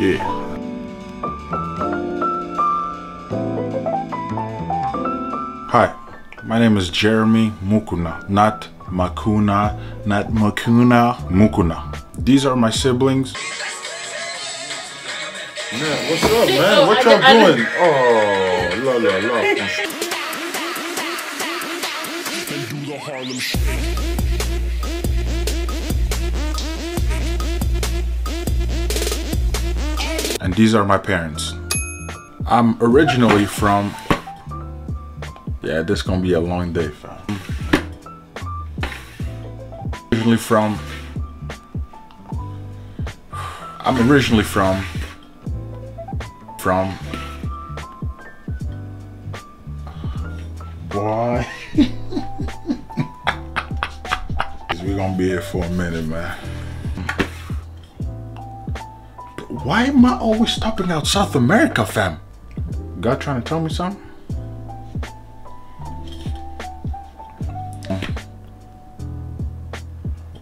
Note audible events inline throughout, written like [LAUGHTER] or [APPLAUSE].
Yeah. Hi, my name is Jérémie Mukuna, not Makuna, not Makuna, Mukuna. These are my siblings. Man, what's up, man? What y'all doing? Oh, la la la. [LAUGHS] And these are my parents. I'm originally from. Yeah, this gonna be a long day, fam. Originally from. I'm originally from. From. Boy. [LAUGHS] We're gonna be here for a minute, man. Why am I always stopping out South America, fam? God trying to tell me something?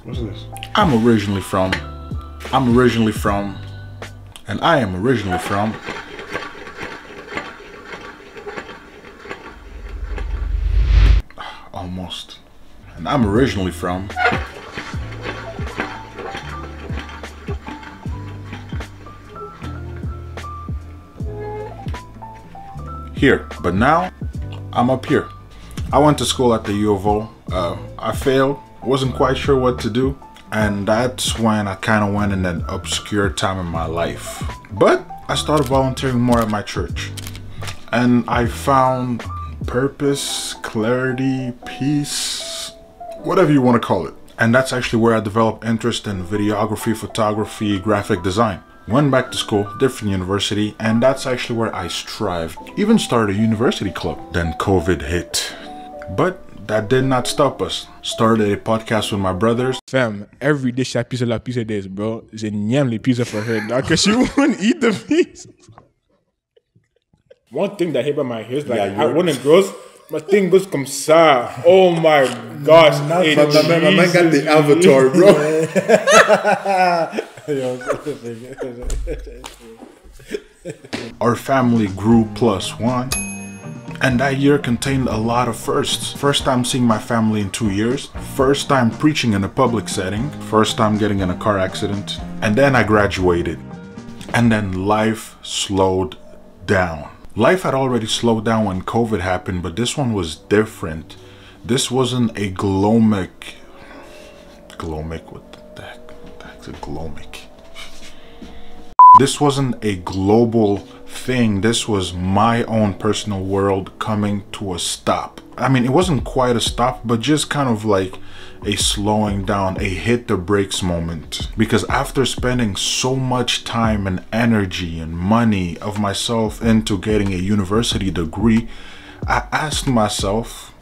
What's this? I'm originally from. I'm originally from. And I am originally from. [SIGHS] Almost. And I'm originally from. Here. But now I'm up here. I went to school at the U of O. Uh, I failed. Wasn't quite sure what to do. And that's when I kind of went in an obscure time in my life. But I started volunteering more at my church. And I found purpose, clarity, peace, whatever you want to call it. And that's actually where I developed interest in videography, photography, graphic design. Went back to school, different university, and that's actually where I strived. Even started a university club. Then COVID hit. But that did not stop us. Started a podcast with my brothers. Fam, every dish I piece of la pizza this, bro. is a nyamly pizza for her, dog, because she [LAUGHS] wouldn't eat the piece. [LAUGHS] One thing that hit hate about my hair is like, Yeah, I, yours. when it grows, my thing goes comme ça. Oh my gosh. it My, my man, my man got the cheeses. avatar, bro. [LAUGHS] [LAUGHS] Our family grew plus one. And that year contained a lot of firsts. First time seeing my family in two years. First time preaching in a public setting. First time getting in a car accident. And then I graduated. And then life slowed down. Life had already slowed down when COVID happened, but this one was different. This wasn't a glomic. Glomic? What the heck? Glomic? this wasn't a global thing. This was my own personal world coming to a stop. I mean, it wasn't quite a stop, but just kind of like a slowing down, a hit the brakes moment. Because after spending so much time and energy and money of myself into getting a university degree, I asked myself,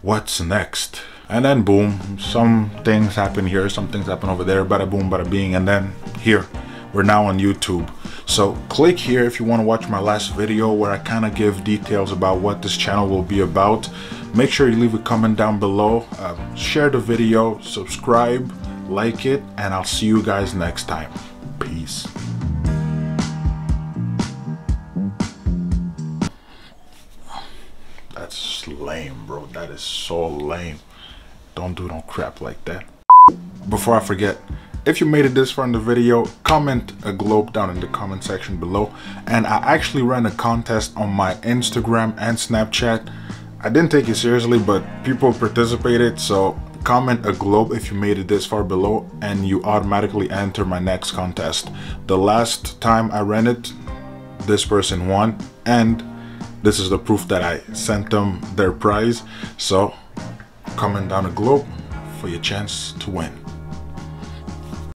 what's next? And then boom, some things happen here, some things happen over there, bada boom, bada bing, and then here, we're now on YouTube. So click here if you want to watch my last video where I kind of give details about what this channel will be about. Make sure you leave a comment down below, um, share the video, subscribe, like it, and I'll see you guys next time. Peace. That's lame, bro. That is so lame. Don't do no crap like that. Before I forget, if you made it this far in the video, comment a globe down in the comment section below. And I actually ran a contest on my Instagram and Snapchat. I didn't take it seriously, but people participated. So comment a globe if you made it this far below and you automatically enter my next contest. The last time I ran it, this person won and this is the proof that I sent them their prize. So comment down the globe for your chance to win.